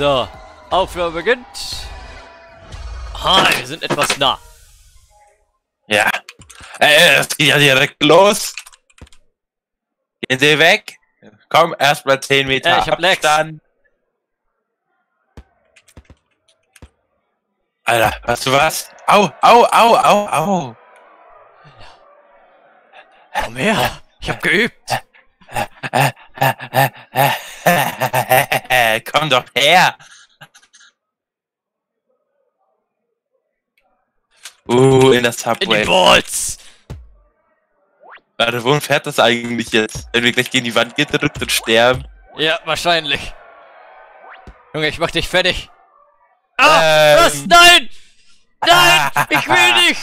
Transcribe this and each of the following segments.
So, Aufnahme beginnt. Hi, wir sind etwas nah. Ja. Äh, es geht ja direkt los. Gehen Sie weg. Komm, erstmal 10 Meter Äh, ich hab. Abstand. Alter, weißt du was? Au, au, au, au, au. Komm her, ich hab geübt. Komm doch her. Uh, in das In die Subway. Balls. Warte, wohin fährt das eigentlich jetzt? Wenn wir gleich gegen die Wand gedrückt und sterben. Ja, wahrscheinlich. Junge, ich mach dich fertig. Ah, Ähm. was? Nein! Nein, ich will nicht!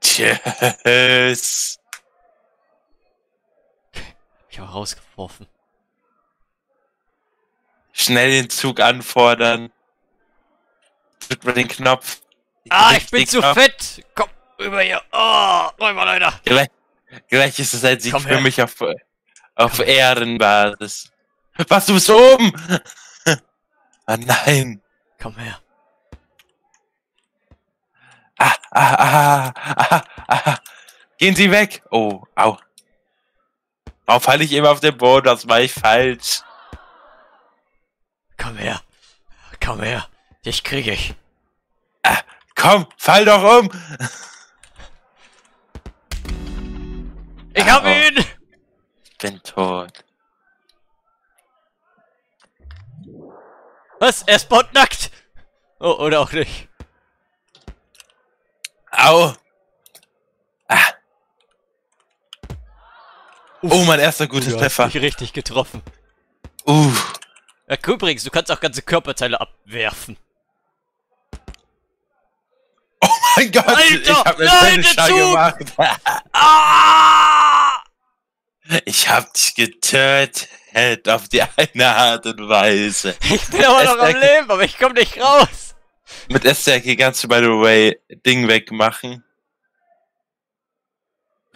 Tschüss. Ich rausgeworfen. Schnell den Zug anfordern. Drückt mal den Knopf. Ah, ich bin zu Knopf. fett! Komm, rüber hier. Oh, Räuber, Leute. Gleich, gleich ist es ein Sieg Komm für her. mich auf, auf Ehrenbasis. Was, du bist oben? Ah, nein. Komm her. Ah, ah, ah, ah, ah. Gehen Sie weg. Oh, au. Warum falle ich immer auf den Boden? Das mache ich falsch. Komm her. Komm her. Dich krieg ich. Komm, fall doch um. Ich hab Au. ihn! Ich bin tot. Was? Er spawnt nackt! Oh, oder auch nicht. Au. Ah. Oh, mein erster gutes hast Treffer. mich richtig getroffen. Uh. Ja, übrigens, du kannst auch ganze Körperteile abwerfen. Oh mein Gott, Alter, ich hab eine nein, Finisher gemacht. Ah! Ich hab dich getötet auf die eine Art und Weise. Ich bin aber noch am Leben, aber ich komm nicht raus. Mit Estherke kannst du, by the way, Ding wegmachen.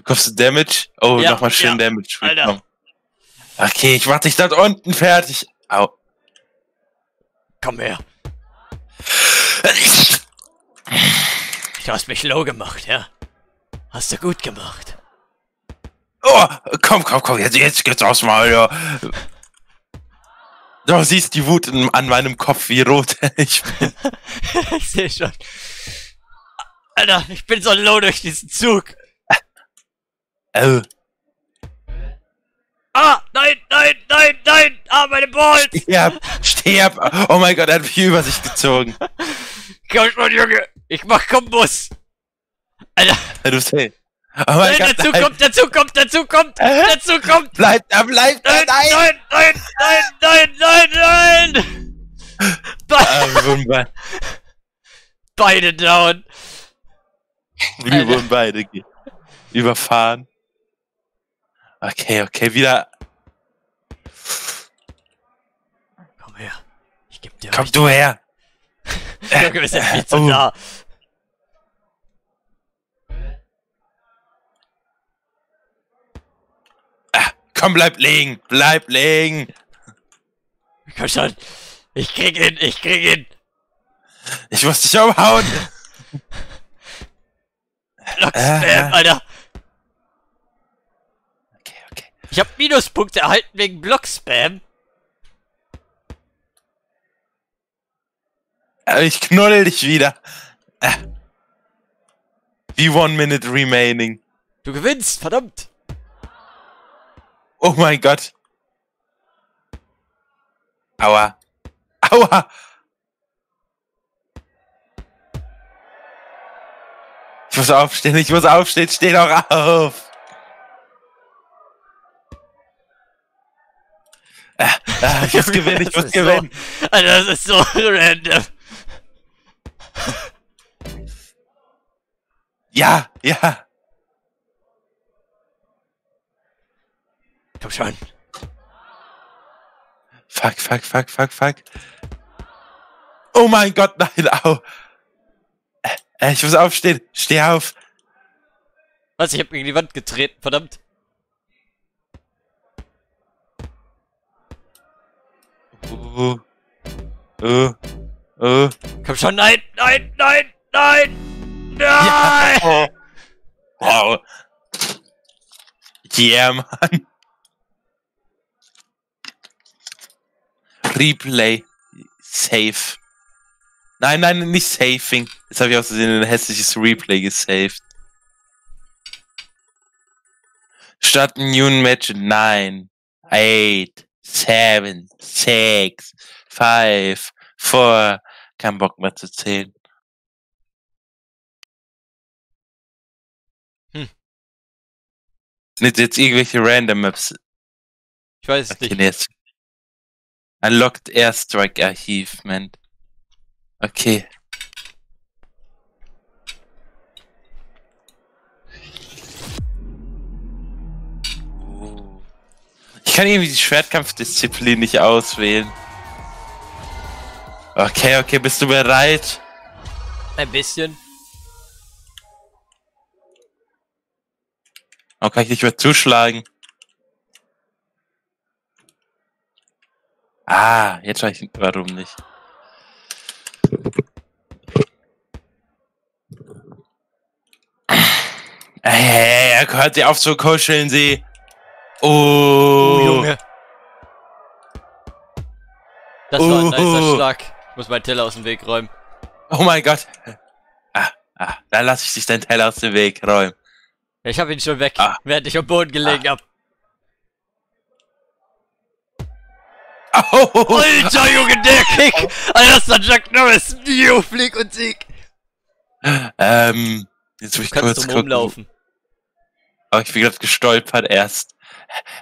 Bekommst du Damage? Oh, Ja, nochmal schön ja. Damage Alter. Okay, ich mach dich dort unten fertig. Au. Komm her. Du hast mich low gemacht, ja? Hast du gut gemacht. Oh, komm, komm, komm, jetzt, jetzt geht's aus Maul, ja. Du siehst die Wut in, an meinem Kopf, wie rot ich bin. ich seh schon. Alter, ich bin so low durch diesen Zug. Äh, Ah, nein, nein, nein, nein. Ah, meine Balls. sterb, sterb. Oh mein Gott, er hat mich über sich gezogen. Komm schon, Junge. Ich mach Kombos. Alter, Du bist hey. Oh mein nein, Gott, dazu nein. kommt, dazu kommt, dazu kommt, dazu kommt. Bleib da, bleib da, Nein, nein! nein, nein, nein, nein, nein, nein. Be Ah, Beide down. wir wurden beide überfahren. Okay, okay, wieder. Komm her. Ich geb dir Komm du her! Junge, wir sind viel zu Oh. nah. Komm, bleib liegen! Bleib liegen! Komm schon. Ich krieg ihn, ich krieg ihn. Ich muss dich umhauen! Block Äh. Spam, Alter. Okay, okay. Ich hab Minuspunkte erhalten wegen Block-Spam. Äh, Ich knuddel dich wieder. Äh. Wie one minute remaining. Du gewinnst, verdammt. Oh mein Gott. Aua. Aua. Ich muss aufstehen, ich muss aufstehen, steh doch auf. Äh, äh, ich muss gewinnen, ich muss gewinnen. So, Alter, das ist so random. Ja, ja. Komm schon. Fuck, fuck, fuck, fuck, fuck. Oh mein Gott, nein, au. Äh, äh, ich muss aufstehen. Steh auf. Was, ich hab gegen die Wand getreten, verdammt. Uh, äh, äh. Komm schon, nein, nein, nein, nein! Nein! Ja. Wow. Yeah, Mann. Replay. Save. Nein, nein, nicht saving. Jetzt habe ich aus Versehen ein hässliches Replay gesaved. Statt ein New Match 9, 8, 7, 6, 5, 4. Kein Bock mehr zu zählen. Hm. Nicht jetzt irgendwelche Random Maps. Ich weiß es Okay, nicht. jetzt. Unlocked Airstrike Archivement. Okay. Kann irgendwie die Schwertkampfdisziplin nicht auswählen. Okay, okay, bist du bereit? Ein bisschen. Warum kann ich nicht mehr zuschlagen? Ah, jetzt weiß ich warum nicht. Hey, hört sie auf zu kuscheln, sie. Oh, Oh, Junge. Das war ein nicer Oh. Schlag. Ich muss meinen Teller aus dem Weg räumen. Oh mein Gott. Ah, ah, dann lass ich dich deinen Teller aus dem Weg räumen. Ich hab ihn schon weg, Ah. während ich am Boden gelegen hab. Oh, Alter Junge, der Kick! Alter, das war Chuck Norris! Jo, Flieg und Sieg! ähm, jetzt muss ich kurz rumlaufen. Oh, ich bin gerade gestolpert erst.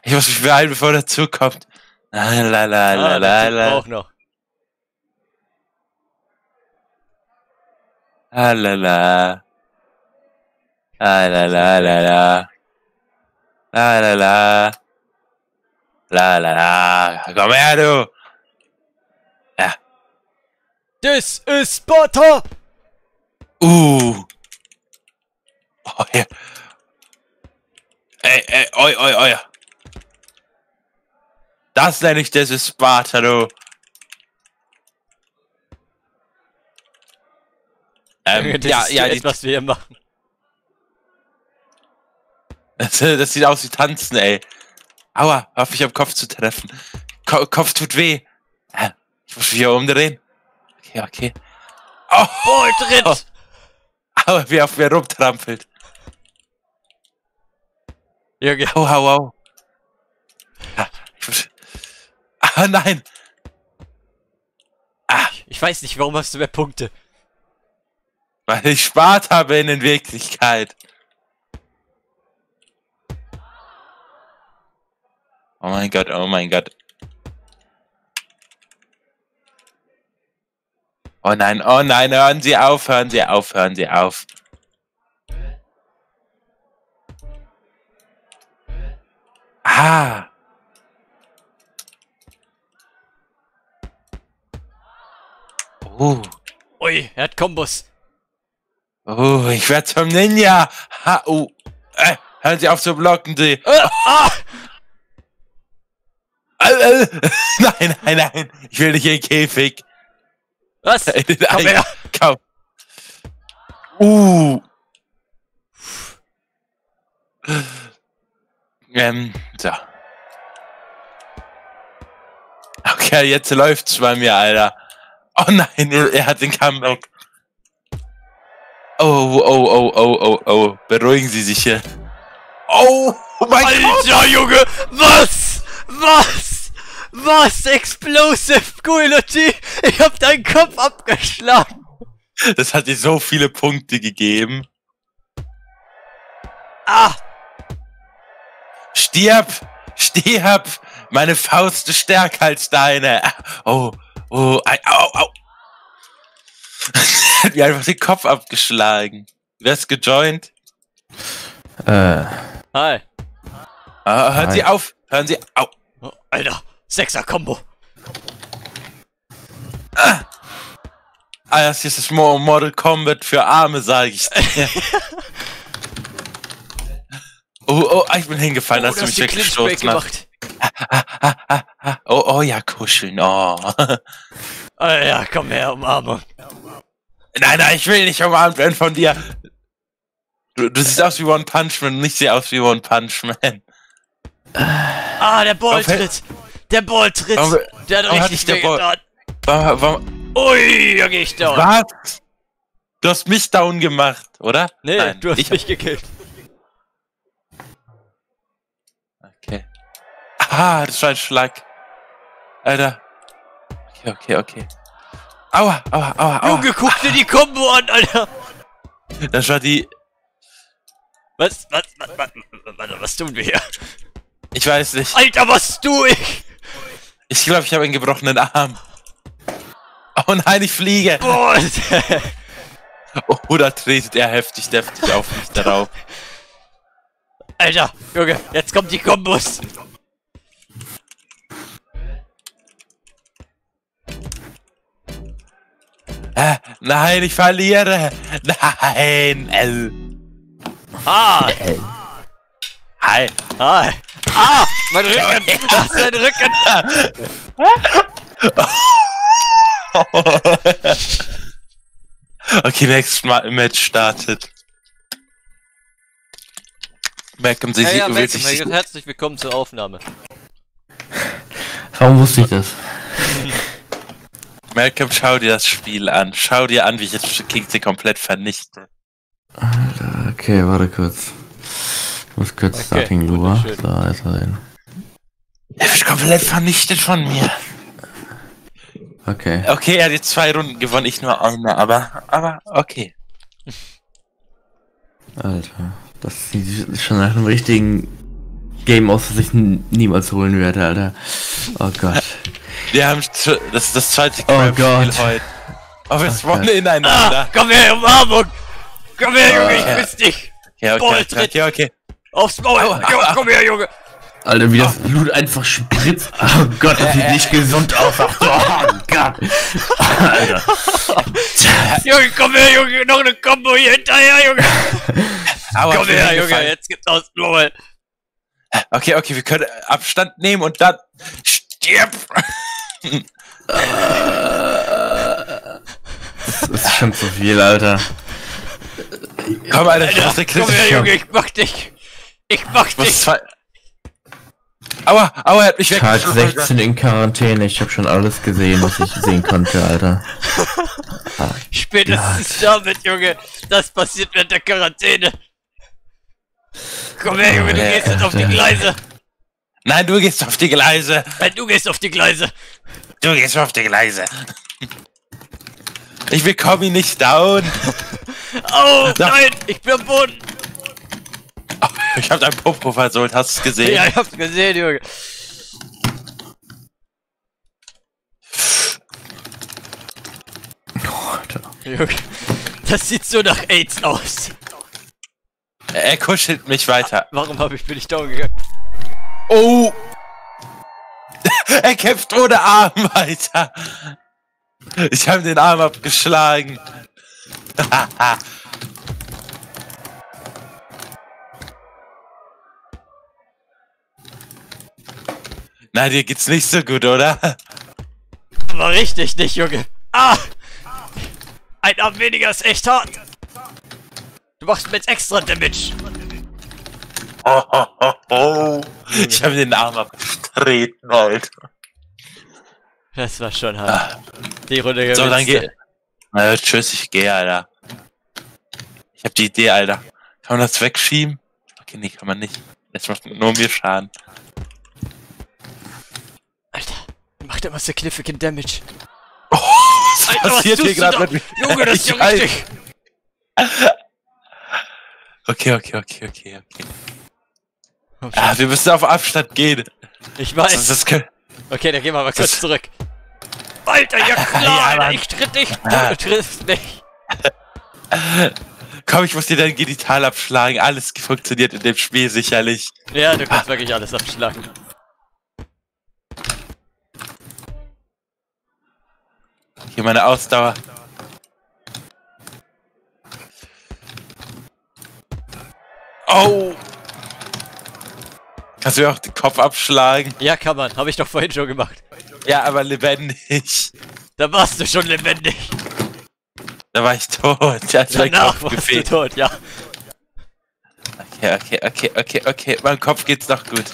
Ich muss mich beeilen, bevor der Zug kommt. La, la, la, la, ah, la, la. Auch noch. La, la, la. La, la, la, la, la. La, la, la. Komm her, du. Ja. Das ist Butter. Uh. Oh, ja. Ey, ey, oi, oi, oi das nenne ich das ist Sparta du ähm, das ja ist ja die, etwas, wir hier machen. Das, das sieht aus wie tanzen, ey. Aua, hoffe ich am Kopf zu treffen. Ko Kopf tut weh. Ich muss mich hier umdrehen. Okay, okay. Oh, Volltritt! Oh. aua, wie auf mir rumtrampelt. Junge, Au, au, au. Ah, muss... Ah, nein. ich weiß nicht, warum hast du mehr Punkte? Weil ich spart habe in Wirklichkeit. Oh mein Gott, oh mein Gott. Oh nein, oh nein, hören Sie auf, hören Sie auf, hören Sie auf. Ah. Oh. Ui, er hat Kombos. Oh, ich werde zum Ninja. Ha, oh. Äh, hören Sie auf zu blocken, Sie. Äh, ah! Äh, äh, nein, nein, nein. Ich will nicht in den Käfig. Was? Komm her! Komm. Uh. Ähm, so. Okay, jetzt läuft's bei mir, Alter. Oh nein, er, hat den Comeback. Oh, oh, oh, oh, oh, oh. Beruhigen Sie sich hier. Oh, oh mein Gott. Alter Junge! Was? Was? Was? Explosive Guilty! Ich hab deinen Kopf abgeschlagen! Das hat dir so viele Punkte gegeben. Ah! Stirb! Stirb! Meine Faust ist stärker als deine. Oh, oh, ei, au, au. hat mir einfach den Kopf abgeschlagen. Wer ist gejoint? Äh, Hi. Ah, hören Hi. Sie auf! Hören Sie auf! Oh, Alter, Sechser-Kombo. Ah, das ist das Mo- Mortal Kombat für Arme, sage ich dir. oh, oh, ich bin hingefallen, Oh, als du hast mich weggestoßen hast. gemacht. Oh, oh ja, kuscheln. Oh. Ah, ja, komm her, Umarmung. Nein, nein, ich will nicht umarmt werden von dir. Du, du siehst aus wie One Punch Man und ich sehe aus wie One Punch Man. Ah, der Balltritt. Der Balltritt. Warum- Der hat warum hat richtig dich der Ball-. Warum, warum, Ui, da geh ich down. was? Du hast mich down gemacht, oder? Nee, Nein, du hast ich, mich gekillt. Ah, das war ein Schlag. Alter. Okay, okay, okay. Aua, aua, aua, aua. Junge, guck dir die Combo an, Alter. Das war die. Was, was, was, was, was, was tun wir hier? Ich weiß nicht. Alter, was tu ich? Ich glaube, ich habe einen gebrochenen Arm. Oh nein, ich fliege. Boah, Oh, da tretet er heftig, deftig auf mich darauf. Alter, Junge, jetzt kommt die Kombos. Nein, ich verliere. Nein. Ah, Hi. ah, ah, mein Rücken, das ist mein Rücken. okay, next Ma Match startet. Malcolm, sie Ja, ja, will Malcolm, herzlich willkommen zur Aufnahme. Warum wusste ich das? Malcolm, schau dir das Spiel an. Schau dir an, wie ich jetzt Kingsley komplett vernichte. Alter, okay, warte kurz. Ich muss kurz Okay, Starting Lure. So, jetzt mal sehen. Er wird komplett vernichtet von mir. Okay. Okay, er hat jetzt zwei Runden gewonnen, ich nur eine, aber, aber, okay. Alter. Das sieht schon nach einem richtigen Game aus, das ich niemals holen werde, Alter. Oh Gott. Wir haben, das ist das zweite Oh Gott. heute. Oh, wir Oh spawnen Gott. Ah, ineinander. komm her, Umarmung. Komm her, Junge, ich küsse dich. Ja, okay, okay, okay, okay. Aufs Maul. Komm her, Junge. Alter, wie das Blut einfach spritzt. Oh Gott, das sieht nicht gesund aus. Ach, oh Gott. Alter. Junge, komm her, Junge, noch eine Combo hier hinterher, Junge. Komm her, Junge, jetzt gibt's aus Maul. Okay, okay, wir können Abstand nehmen und dann stirb. Das ist schon zu viel, Alter. Komm, Alter, das ist der komm her. Junge, ich mach dich. Ich mach Ich dich. zwei. Aua, aua, er hat mich weg. Tag 16 in Quarantäne. Ich habe schon alles gesehen, was ich sehen konnte, Alter. Spätestens damit, Junge. Das passiert während der Quarantäne. Komm her, Junge, du Oh, gehst jetzt auf die. Gleise. Nein, du gehst auf die Gleise. Nein, du gehst auf die Gleise. Du gehst auf die Gleise. Ich bekomme ihn nicht down. Oh, Da. nein, ich bin am Boden. Ich hab dein Popo versohlt, hast du es gesehen? Ja, ich hab's gesehen, Junge. Alter. Junge, das sieht so nach AIDS aus. Er kuschelt mich weiter. Warum hab ich, bin ich down gegangen? Oh! er kämpft ohne Arm weiter. Ich habe den Arm abgeschlagen. Na, dir geht's nicht so gut, oder? Aber richtig nicht, Junge. Ah! Ein Arm weniger ist echt hart. Machst mir jetzt extra Damage. Ich habe den Arm abgetreten, Alter. Das war schon hart. Die Runde gewinnst So, dann geh. Na, tschüss, ich gehe, Alter. Ich hab die Idee, Alter. Kann man das wegschieben? Okay, nee, kann man nicht. Jetzt macht nur mir Schaden. Alter, macht immer significant Damage. Was Alter, was passiert tust hier gerade mit mir? Junge, das ist ja richtig. Okay, okay, okay, okay, okay. Oh, Ah, wir müssen auf Abstand gehen. Ich Das, weiß. das, kann- Okay, dann gehen wir mal kurz Das- zurück. Alter, ja klar, Ja, Alter, ich tritt dich. Ah. Du triffst mich. Komm, ich muss dir dein Genital abschlagen. Alles funktioniert in dem Spiel sicherlich. Ja, du kannst wirklich alles abschlagen. Hier meine Ausdauer. Oh! Kannst du mir auch den Kopf abschlagen? Ja, kann man. Habe ich doch vorhin schon gemacht. Ja, aber lebendig. Da warst du schon lebendig. Da war ich tot. Meinen Danach warst du gefehlt. tot, ja. Okay, okay, okay, okay, okay. Meinem Kopf geht's noch gut.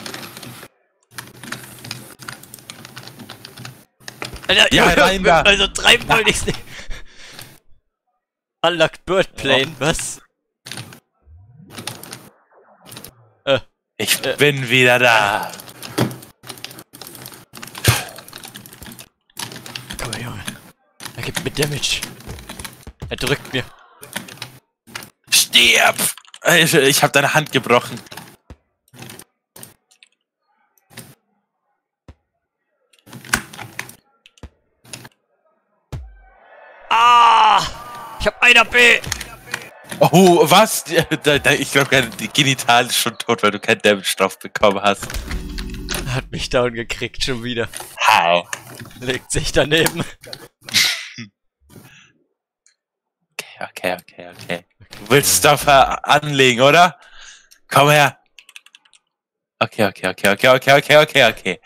Alter, Ja, rein da. Also treiben wollte ich's nicht. Unlocked Birdplane, was? Äh, Ich bin wieder da. komm mal, Junge. Er gibt mir Damage. Er drückt mir. Stirb! Ich, ich hab deine Hand gebrochen. Ah! Ich hab einer B. Oh, was? Ich glaube, die Genital ist schon tot, weil du keinen Damage drauf bekommen hast. Hat mich down gekriegt, schon wieder. How? Legt sich daneben. Okay, okay, okay, okay. Du willst äh, anlegen, oder? Komm her. Okay, okay, okay, okay, okay, okay, okay, okay.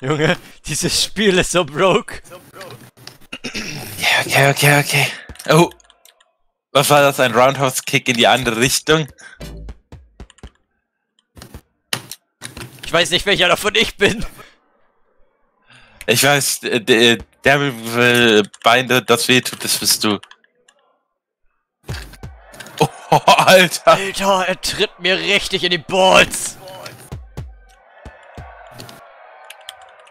Junge, dieses Spiel ist so broke. Ja, okay, okay, okay. Oh. Was war das? Ein Roundhouse-Kick in die andere Richtung? Ich weiß nicht, welcher davon ich bin. Ich weiß, äh, der, der mit Beine, das wehtut, das bist du. Oh, Alter. Alter, er tritt mir richtig in die Balls.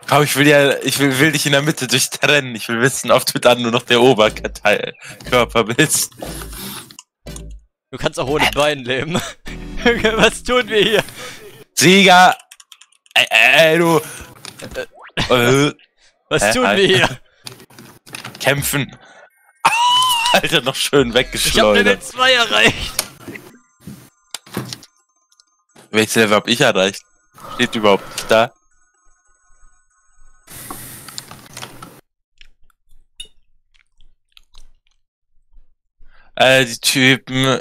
Komm, ich will ja, ich will, will dich in der Mitte durchtrennen. Ich will wissen, ob du dann nur noch der Oberkörper bist. Du kannst auch ohne Bein leben. Was tun wir hier? Sieger! Ey, ey, du! Äh, Was Hä, tun wir hier? kämpfen! Alter, noch schön Ich hab weggeschleudert. 2 erreicht. Welches Level hab ich erreicht? Steht überhaupt nicht da. Äh, die Typen.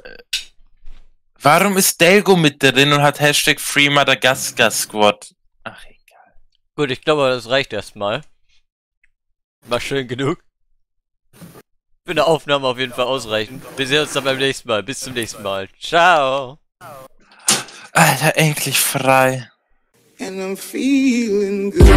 Warum ist Delgo mit drin und hat Hashtag Free Madagascar Squad? Ach, egal. Gut, ich glaube, das reicht erstmal. War schön genug. Für eine Aufnahme auf jeden Fall ausreichend. Wir sehen uns dann beim nächsten Mal. Bis zum nächsten Mal. Ciao. Alter, endlich frei. and I'm feeling good.